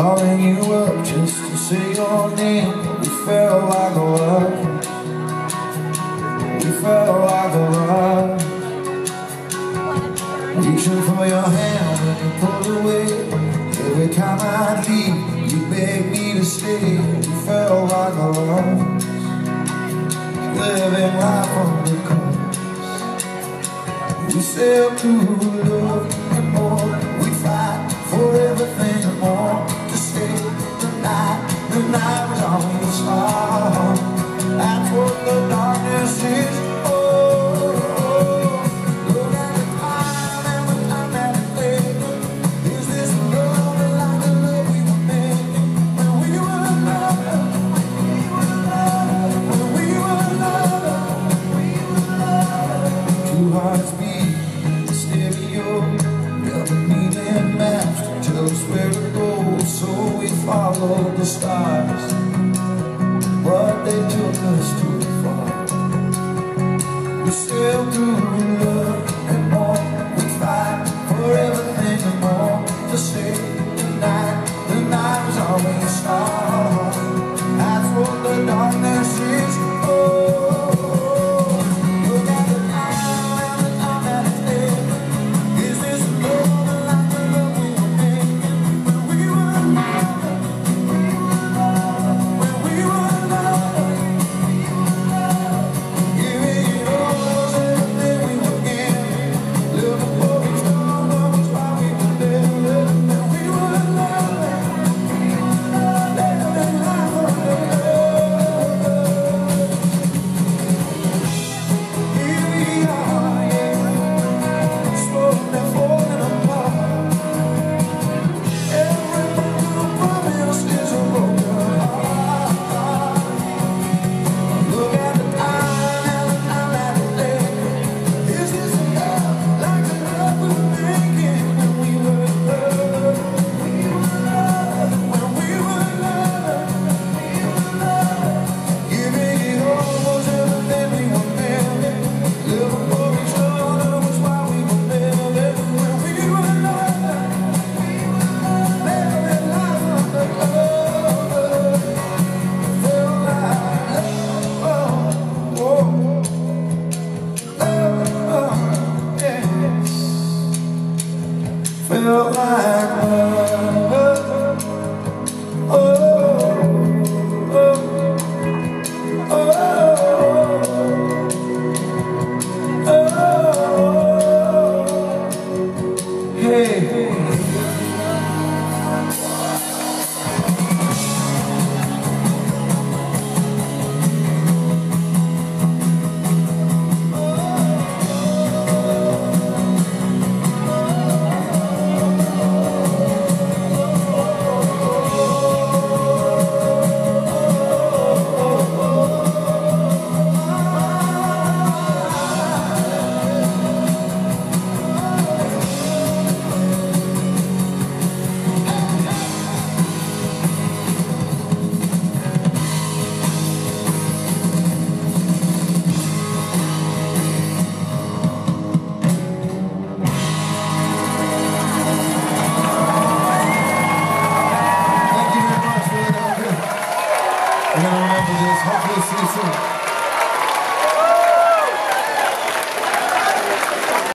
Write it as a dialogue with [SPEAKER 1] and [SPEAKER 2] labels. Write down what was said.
[SPEAKER 1] Calling you up just to say your name. We felt like a love. We felt like a Reaching for your hand when you pulled away. Every time I'd leave, you begged me to stay. We felt like a love. Living life on the coast. We sailed through love night, the night was always hard followed the stars But they took us too far. We sailed through love and more. We fight for everything and more. To say the night, the night was always star That's what the darkness is felt like To remember this. Hopefully see you soon.